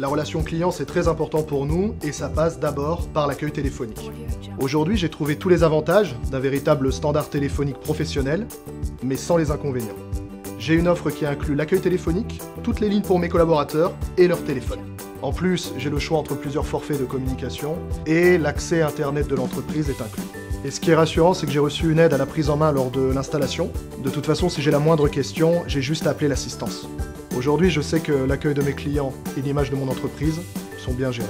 La relation client, c'est très important pour nous et ça passe d'abord par l'accueil téléphonique. Aujourd'hui, j'ai trouvé tous les avantages d'un véritable standard téléphonique professionnel, mais sans les inconvénients. J'ai une offre qui inclut l'accueil téléphonique, toutes les lignes pour mes collaborateurs et leur téléphone. En plus, j'ai le choix entre plusieurs forfaits de communication et l'accès Internet de l'entreprise est inclus. Et ce qui est rassurant, c'est que j'ai reçu une aide à la prise en main lors de l'installation. De toute façon, si j'ai la moindre question, j'ai juste à appeler l'assistance. Aujourd'hui, je sais que l'accueil de mes clients et l'image de mon entreprise sont bien gérés.